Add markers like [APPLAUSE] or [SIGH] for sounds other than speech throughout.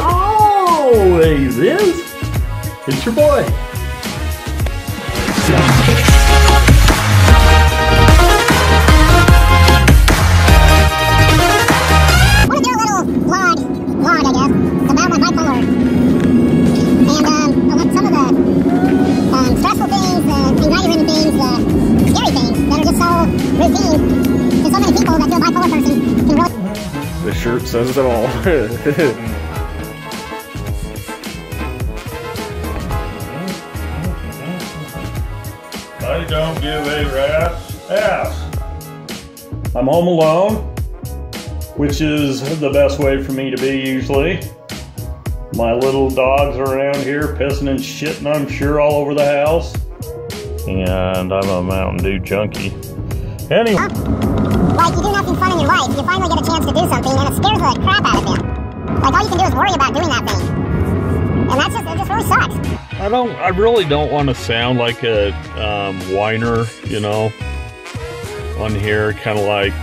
always oh, is. It's your boy. Shirt says all. I don't give a rat's ass. I'm home alone, which is the best way for me to be usually. My little dogs are around here pissing and shitting, I'm sure, all over the house. And I'm a Mountain Dew junkie. Anyway. Like, in life, you finally get a chance to do something, and it scares the crap out of you. Like, all you can do is worry about doing that thing. And that's just, it just really sucks. I don't. I really don't want to sound like a um, whiner, you know. On here, kind of like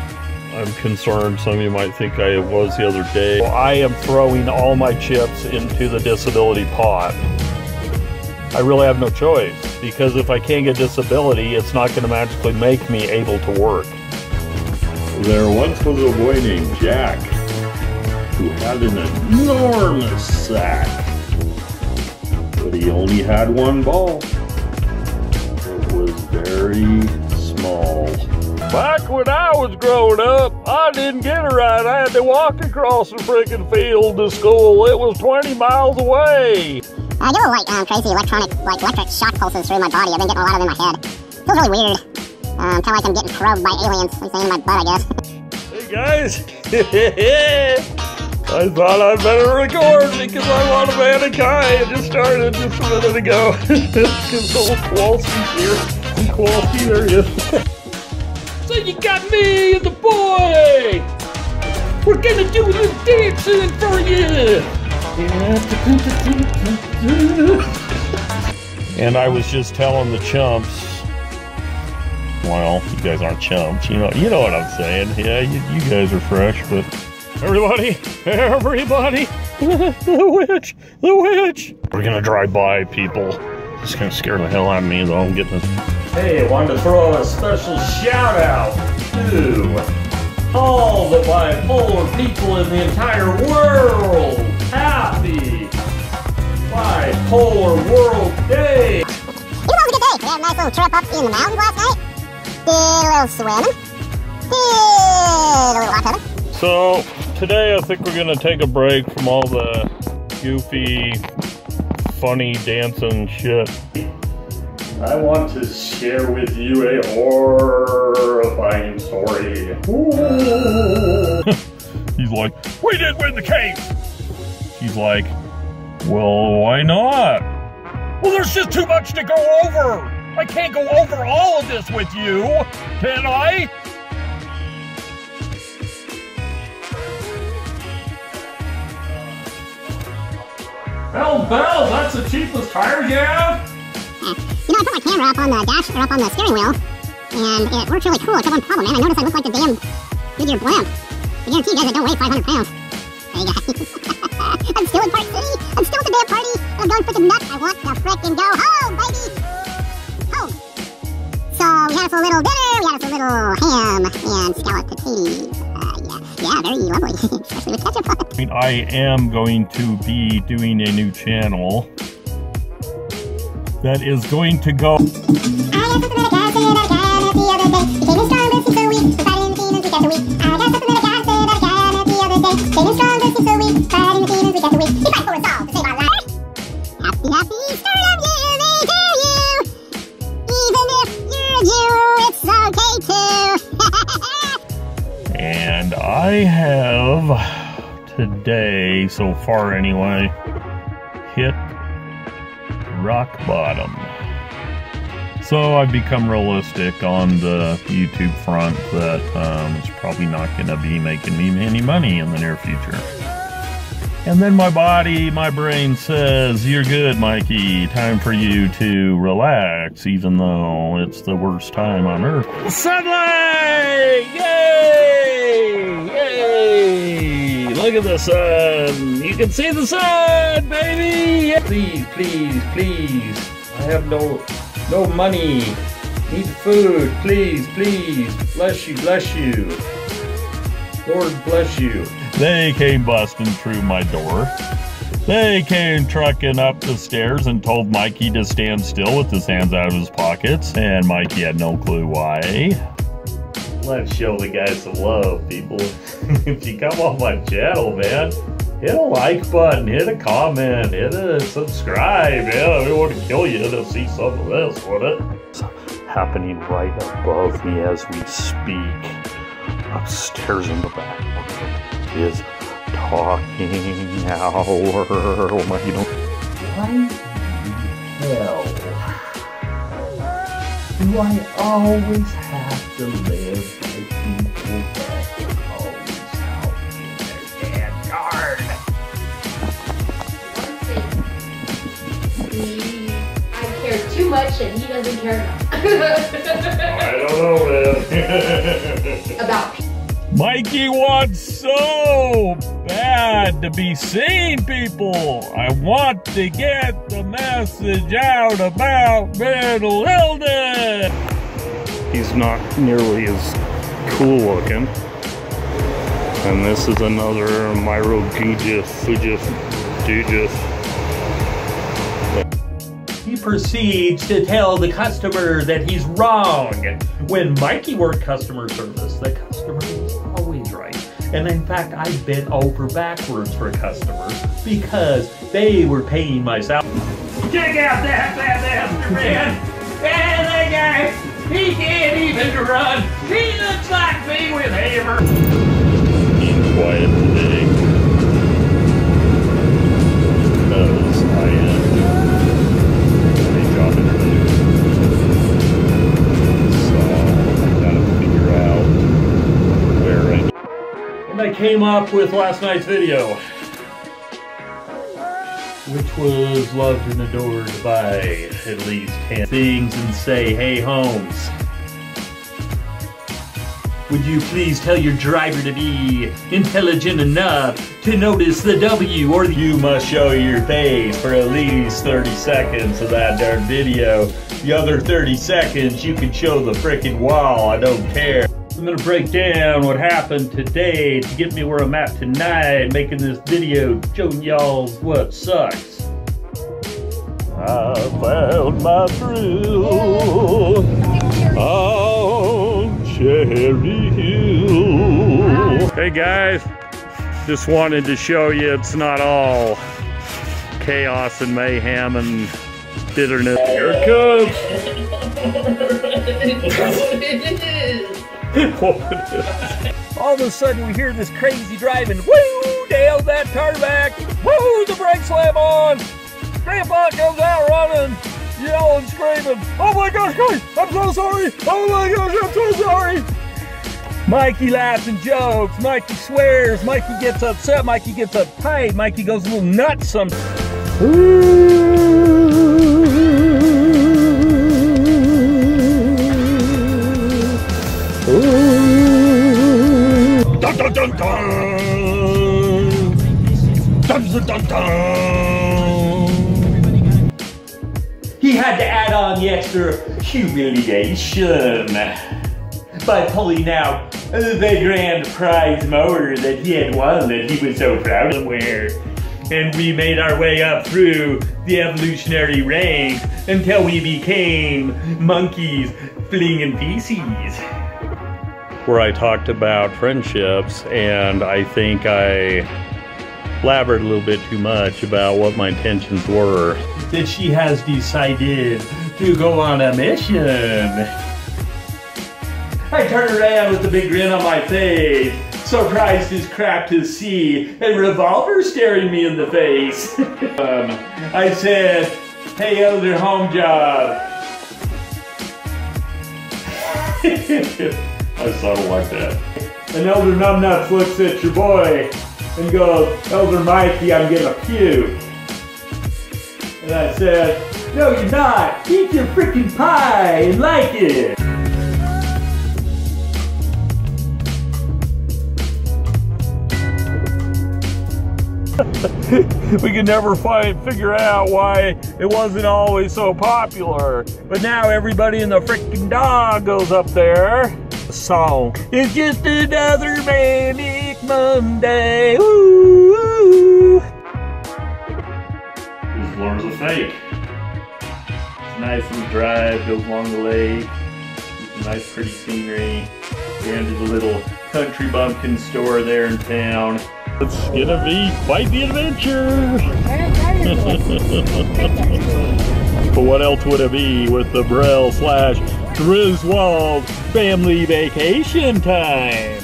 I'm concerned. Some of you might think I was the other day. Well, I am throwing all my chips into the disability pot. I really have no choice because if I can't get disability, it's not going to magically make me able to work. There once was a boy named Jack who had an enormous sack but he only had one ball. It was very small. Back when I was growing up, I didn't get it right. I had to walk across the freaking field to school. It was 20 miles away. I get a like um, crazy electronic, like electric shock pulses through my body. I've been getting a lot of them in my head. Feels really weird. Um, kind of like I'm getting probed by aliens, at least in my butt, I guess. Hey guys. [LAUGHS] I thought I'd better record because I want a man of Kai. It just started just a minute ago. Because old Kowalski's here. Kowalski, there he is. [LAUGHS] so you got me and the boy. We're gonna do a little dancing for you. And I was just telling the chumps. Well, you guys aren't chumps. You know, you know what I'm saying. Yeah, you, you guys are fresh, but everybody, everybody, [LAUGHS] the witch, the witch. We're gonna drive by people. It's gonna scare the hell out of me though. I'm getting this. Hey, I wanted to throw a special shout out to all the bipolar people in the entire world. Happy Bipolar World Day. It was a good day. We had a nice little trip up in the mountains last night. Did a little swimming. Did a little rock climbing. So today I think we're gonna take a break from all the goofy, funny dancing shit. I want to share with you a horrifying story. [LAUGHS] He's like, we did win the case. He's like, well, why not? Well, there's just too much to go over. I can't go over all of this with you, can I? Hell bells, that's the cheapest tire you have? Yeah. You know, I put my camera up on the dash or up on the steering wheel, and it works really cool. Except one problem, man. I noticed I look like the damn Goodyear blimp. I guarantee you guys I don't weigh 500 pounds. There you go. [LAUGHS] I'm still in Park City. I'm still at the damn party. I'm going freaking nuts. I want to freaking go home, baby. We had us a little dinner. We had us a little ham and scalloped potatoes. Uh, yeah, yeah, very lovely, [LAUGHS] especially with ketchup on. I mean, I am going to be doing a new channel that is going to go. I have today, so far anyway, hit rock bottom. So I've become realistic on the YouTube front that um, it's probably not going to be making me any money in the near future. And then my body, my brain says, You're good, Mikey. Time for you to relax, even though it's the worst time on earth. Sunlight! Yay! Yay! Look at the sun. You can see the sun, baby. Please, please, please. I have no no money. Need food. Please, please. Bless you, bless you. Lord bless you. They came busting through my door. They came trucking up the stairs and told Mikey to stand still with his hands out of his pockets, and Mikey had no clue why. Let's show the guys some love, people. [LAUGHS] if you come on my channel, man, hit a like button, hit a comment, hit a subscribe. Yeah, we want to kill you to see some of this, would it? It's happening right above me as we speak. Upstairs in the back is talking [LAUGHS] hour. Oh my, you know. Hell do I always have to live by people that are always out in their damn yard? One thing. He, I care too much and he doesn't care enough. [LAUGHS] I don't know, man. [LAUGHS] About. Mikey wants so bad to be seen, people. I want to get the message out about mental illness. He's not nearly as cool looking. And this is another Myro Gujif, Fujif, Dujif. He proceeds to tell the customer that he's wrong. When Mikey worked customer service, the customer was always right. And in fact, I bent over backwards for customers because they were paying my salary. Check out that fat bastard, man! And that guy, he can't even run. He looks like me with hammer. being quiet today came up with last night's video. Which was loved and adored by at least 10 things and say, hey Holmes, would you please tell your driver to be intelligent enough to notice the W or the- you must show your face for at least 30 seconds of that darn video. The other 30 seconds you can show the freaking wall, I don't care. I'm gonna break down what happened today to get me where I'm at tonight, making this video showing y'all what sucks. I found my thrill on Cherry Hill. Hey guys, just wanted to show you it's not all chaos and mayhem and bitterness. Here it comes. [LAUGHS] [LAUGHS] All of a sudden we hear this crazy driving. Woo! Nailed that tarmac. Woo! The brake slam on. Grandpa comes out running, yelling, screaming. Oh my gosh, guys! I'm so sorry. Oh my gosh, I'm so sorry. Mikey laughs and jokes. Mikey swears. Mikey gets upset. Mikey gets uptight. Mikey goes a little nuts sometimes. Dun dun dun dun! Dun dun dun dun! He had to add on the extra humiliation by pulling out the grand prize mower that he had won that he was so proud of wear. And we made our way up through the evolutionary ranks until we became monkeys flinging feces where I talked about friendships, and I think I blabbered a little bit too much about what my intentions were. That she has decided to go on a mission. I turned around with a big grin on my face, surprised as crap to see a revolver staring me in the face. [LAUGHS] um, I said, hey, elder home job. [LAUGHS] I subtle like that. And Elder Numbnuts looks at your boy and goes, Elder Mikey, I'm getting a pew. And I said, No, you're not. Eat your freaking pie and like it. [LAUGHS] we could never find figure out why it wasn't always so popular. But now everybody in the freaking dog goes up there. The song. It's just another manic Monday. Ooh. This lures a fake. It's nice and drive, goes along the lake. Nice pretty scenery. We're into the little country bumpkin store there in town. It's gonna be quite the adventure. [LAUGHS] but what else would it be with the Brell slash Griswold family vacation time?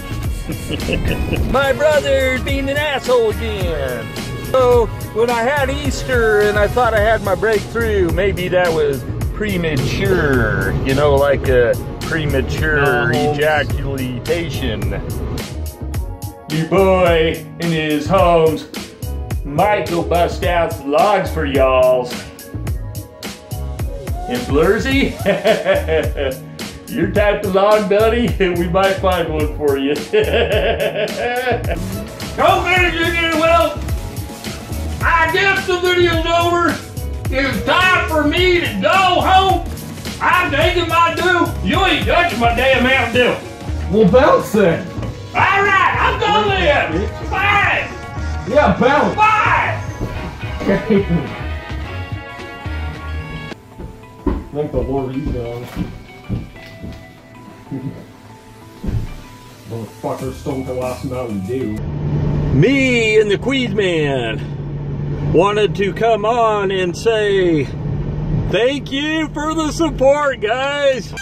[LAUGHS] My brother's being an asshole again. So when I had Easter and I thought I had my breakthrough, maybe that was premature. You know, like a premature No. ejaculation. Your boy in his homes Michael bust out some logs for y'alls. [LAUGHS] And Blursy, your type of log buddy, we might find one for you. [LAUGHS] Okay, Junior, well, I guess the video's over. It's time for me to go home. I'm taking my due. You ain't touching my damn Mountain Dew. Well, bounce then. All right, I'm going then. Bye. Yeah, bounce. Bye. [LAUGHS] Thank the Lord he's gone. Motherfucker stole the last Mountain Dew. Me and the Queensman wanted to come on and say thank you for the support, guys.